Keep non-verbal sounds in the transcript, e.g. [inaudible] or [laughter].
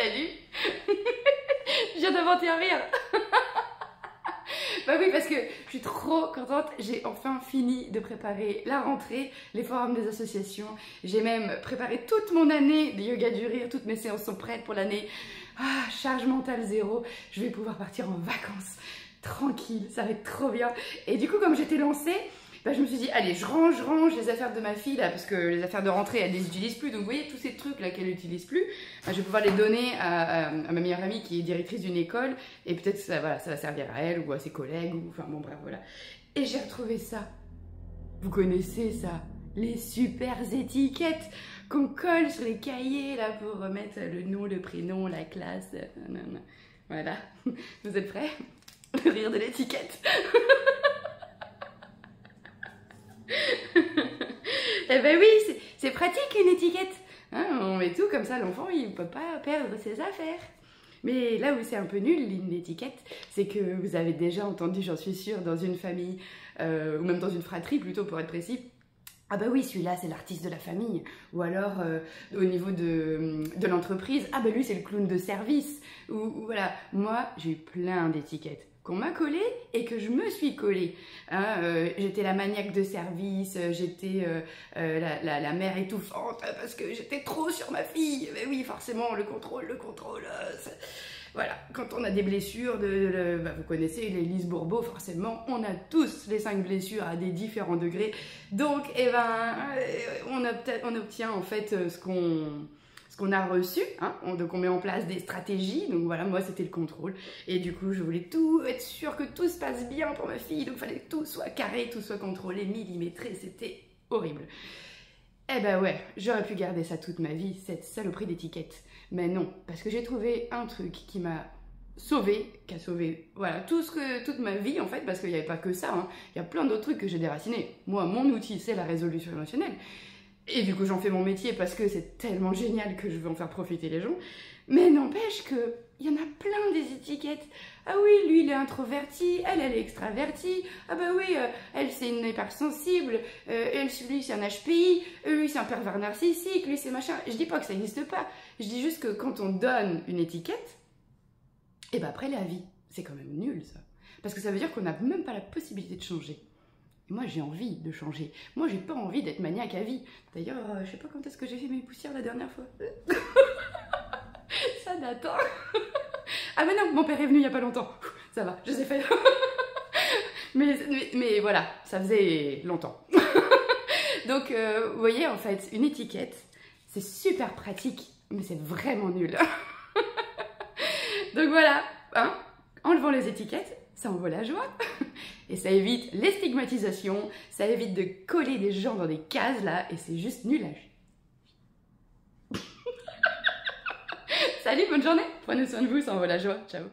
Salut [laughs] Je viens d'inventer un rire [laughs] Bah oui, parce que je suis trop contente. J'ai enfin fini de préparer la rentrée, les forums des associations. J'ai même préparé toute mon année de yoga du rire. Toutes mes séances sont prêtes pour l'année. Ah, charge mentale zéro. Je vais pouvoir partir en vacances tranquille. Ça va être trop bien. Et du coup, comme j'étais lancée, bah, je me suis dit, allez, je range, range les affaires de ma fille, là, parce que les affaires de rentrée, elle les utilise plus. Donc, vous voyez, tous ces trucs-là qu'elle n'utilise plus, bah, je vais pouvoir les donner à, ma meilleure amie qui est directrice d'une école. Et peut-être ça, voilà, ça va servir à elle ou à ses collègues. Ou, enfin, bon, bref, voilà. Et j'ai retrouvé ça. Vous connaissez ça? Les super étiquettes qu'on colle sur les cahiers, là, pour remettre le nom, le prénom, la classe. Voilà. [laughs] Vous êtes prêts? [laughs] Le rire de l'étiquette. [laughs] Eh ben oui, c'est pratique une étiquette. Hein, on met tout comme ça, l'enfant il ne peut pas perdre ses affaires. Mais là où c'est un peu nul, une étiquette, c'est que vous avez déjà entendu, j'en suis sûre, dans une famille, euh, ou même dans une fratrie plutôt pour être précis, ah bah oui, celui-là c'est l'artiste de la famille. Ou alors euh, au niveau de, l'entreprise, ah bah lui c'est le clown de service. ou voilà, moi j'ai plein d'étiquettes qu'on m'a collé et que je me suis collée. Hein, euh, j'étais la maniaque de service, euh, j'étais euh, la, mère étouffante parce que j'étais trop sur ma fille. Mais oui, forcément, le contrôle, le contrôle. voilà, quand on a des blessures, de, bah, vous connaissez les Bourbeau, forcément, on a tous les cinq blessures à des différents degrés. Donc, eh ben, on obtient en fait ce qu'on qu'on a reçu, hein, donc on met en place des stratégies, donc voilà, moi c'était le contrôle, et du coup je voulais tout, être sûr que tout se passe bien pour ma fille, donc il fallait que tout soit carré, tout soit contrôlé, millimétré, c'était horrible. Eh ben ouais, j'aurais pu garder ça toute ma vie, cette saloperie d'étiquette, mais non, parce que j'ai trouvé un truc qui m'a sauvé, qui a sauvé voilà, ce toute ma vie en fait, parce qu'il n'y avait pas que ça, hein. il y a plein d'autres trucs que j'ai déracinés. Moi, mon outil, c'est la résolution émotionnelle. Et du coup, j'en fais mon métier parce que c'est tellement génial que je veux en faire profiter les gens. Mais n'empêche que il y en a plein des étiquettes. Ah oui, lui il est introverti, elle elle est extravertie. Ah bah oui, euh, elle c'est une hypersensible, euh, elle lui c'est un HPI, lui c'est un pervers narcissique, lui c'est machin. Je dis pas que ça n'existe pas. Je dis juste que quand on donne une étiquette, et eh ben après la vie, c'est quand même nul ça. Parce que ça veut dire qu'on n'a même pas la possibilité de changer moi, j'ai envie de changer. Moi, j'ai pas envie d'être maniaque à vie. D'ailleurs, euh, je sais pas quand est-ce que j'ai fait mes poussières la dernière fois. [laughs] ça date. Hein. ah, mais non, mon père est venu il y a pas longtemps. Ça va, je sais faire. [laughs] mais, mais, voilà, ça faisait longtemps. [laughs] Donc, euh, vous voyez, en fait, une étiquette, c'est super pratique, mais c'est vraiment nul. Donc voilà, hein, les étiquettes, ça envoie la joie. Et ça évite les stigmatisations, ça évite de coller des gens dans des cases là, et c'est juste nul à [laughs] Salut, bonne journée. Prenez soin de vous, ça envoie la joie. Ciao